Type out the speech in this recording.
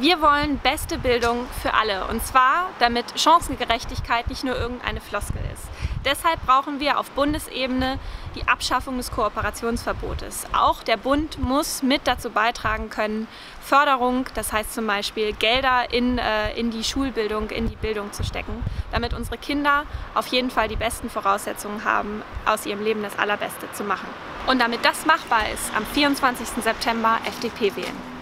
Wir wollen beste Bildung für alle und zwar, damit Chancengerechtigkeit nicht nur irgendeine Floskel ist. Deshalb brauchen wir auf Bundesebene die Abschaffung des Kooperationsverbotes. Auch der Bund muss mit dazu beitragen können, Förderung, das heißt zum Beispiel Gelder in, äh, in die Schulbildung, in die Bildung zu stecken, damit unsere Kinder auf jeden Fall die besten Voraussetzungen haben, aus ihrem Leben das Allerbeste zu machen. Und damit das machbar ist, am 24. September FDP wählen.